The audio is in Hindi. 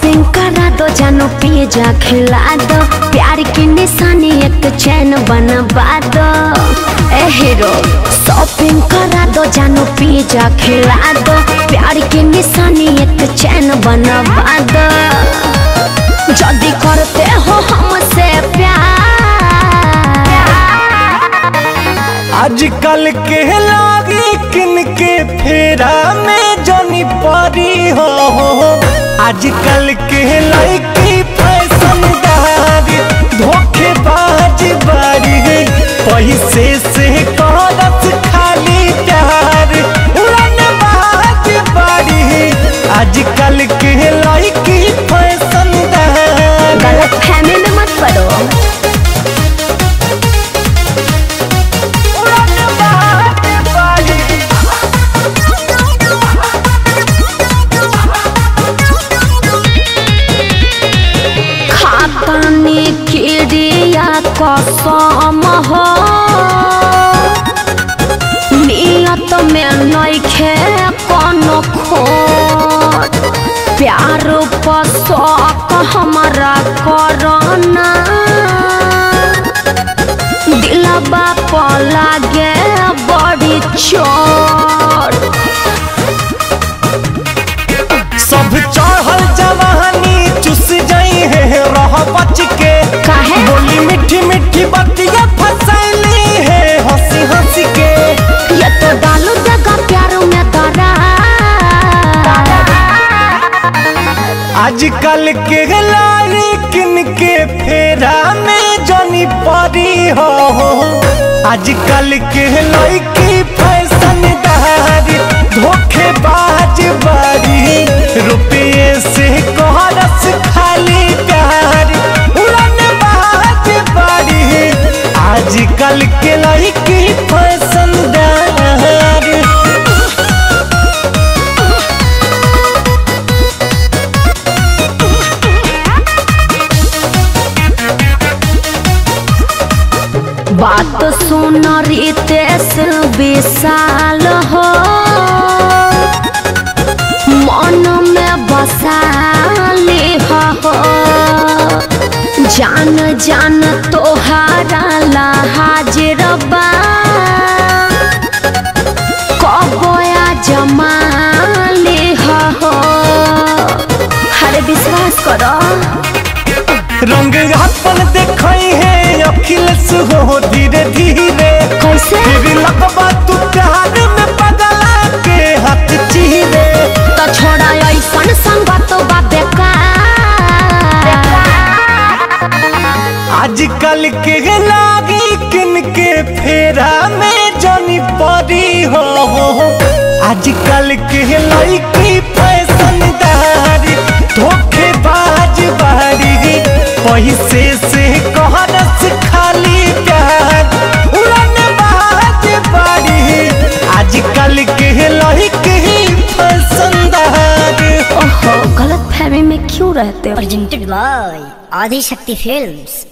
शॉपिंग करा दो जानो पिज्जा खिला दो। प्यार की निशानी एक चैन बनवा दो। हीरो, शॉपिंग करा दो, जानो पिज्जा खिला दो। प्यार की निशानी एक चैन बनवा दो। जल्दी करते हो हमसे प्यार। आजकल के लागी किनके फेरा में जनी परी हो। आजकल के लड़की कसम नियत में नइखे कोनो खोट प्यार पर हमारा करना। दिलबा पर आजकल के लारी किनके फेरा में जनी परी हो। आजकल के लड़की बात सुन रितेश विशाल हो। मन में बसाली हो। जान जान तोहारा अखिलेश हो धीरे धीरे कैसे फिर तू प्यार में पगला के हाथ चीरे तो छोड़ा ऐसन बेकार आजकल के लागी किनके फेरा में जनी परी हो आजकल के लड़की क्यों रहते हो? अर्जेंटेड बॉय आधी शक्ति फिल्म्स।